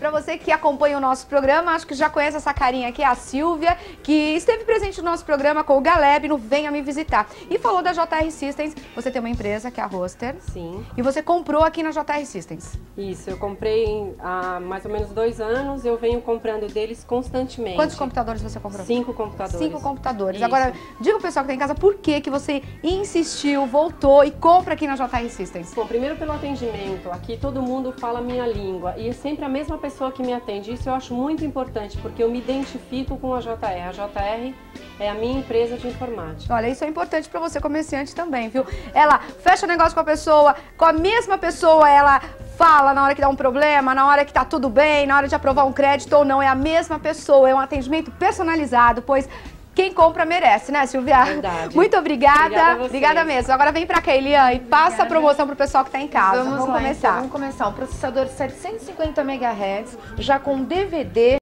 Para você que acompanha o nosso programa, acho que já conhece essa carinha aqui, a Silvia, que esteve presente no nosso programa com o Galeb no Venha Me Visitar. E falou da JR Systems. Você tem uma empresa que é a Roster. Sim. E você comprou aqui na JR Systems. Isso, eu comprei há mais ou menos dois anos, eu venho comprando deles constantemente. Quantos computadores você comprou? Cinco computadores. Cinco computadores. Isso. Agora, diga o pessoal que tá em casa por que, que você insistiu, voltou e compra aqui na JR Systems. Bom, primeiro pelo atendimento. Aqui todo mundo fala a minha língua e é sempre a mesma pessoa que me atende. Isso eu acho muito importante porque eu me identifico com a JR. A JR é a minha empresa de informática. Olha, isso é importante para você comerciante também, viu? Ela fecha negócio com a pessoa, com a mesma pessoa, ela fala na hora que dá um problema, na hora que tá tudo bem, na hora de aprovar um crédito ou não, é a mesma pessoa, é um atendimento personalizado, pois quem compra merece, né, Silvia? Verdade. Muito obrigada. Obrigada. Obrigada mesmo. Agora vem pra cá, Elian, e passa a promoção pro pessoal que tá em casa. Vamos, Vamos, lá, começar. então, vamos começar. Um processador de 750 MHz, já com DVD,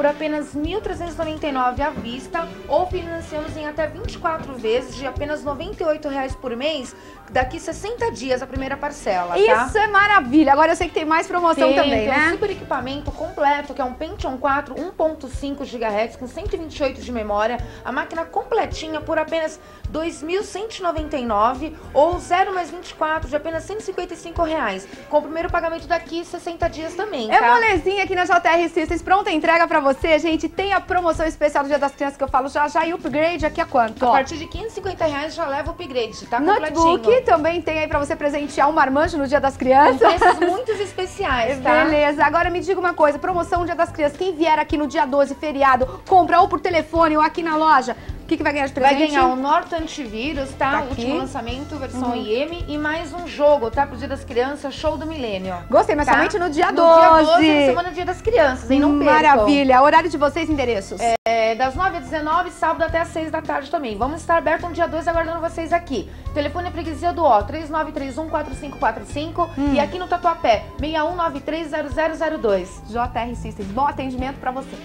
por apenas R$ 1.399 à vista, ou financiamos em até 24 vezes de apenas 98 reais por mês, daqui 60 dias a primeira parcela, tá? Isso é maravilha. Agora eu sei que tem mais promoção Tem, também, tem um né? super equipamento completo, que é um Pentium 4 1.5 GHz com 128 de memória. A máquina completinha por apenas R$ 2.199 ou 0 mais 24 de apenas 155 reais. Com o primeiro pagamento daqui 60 dias também, É tá? molezinha aqui na JR Systems, pronta entrega pra você, gente. Tem a promoção especial do Dia das Crianças que eu falo já já e o upgrade aqui a quanto? A Ó, partir de 550 reais já leva o upgrade, tá Notebook também tem aí pra você presentear um marmanjo no Dia das Com Crianças. preços muito especiais, tá? Beleza, agora me diga uma coisa, promoção Dia das Crianças, quem vier aqui no dia 12, feriado, compra ou por telefone ou aqui na loja, que, que vai ganhar de Vai presente? ganhar o Norton Antivírus, tá? Tá O último lançamento, versão IM, e mais um jogo, tá? Pro Dia das Crianças, show do milênio. Gostei, mas Tá? somente no dia No 12. dia 12, na semana do Dia das Crianças, hein? Não percam. Maravilha, horário de vocês endereços. É, das 9 às 19, sábado até às 6 da tarde também. Vamos estar aberto no dia 2 aguardando vocês aqui. Telefone é freguesia do ó, 3931-4545 Hum. e aqui no Tatuapé, 61930002. JR Systems, bom atendimento pra você.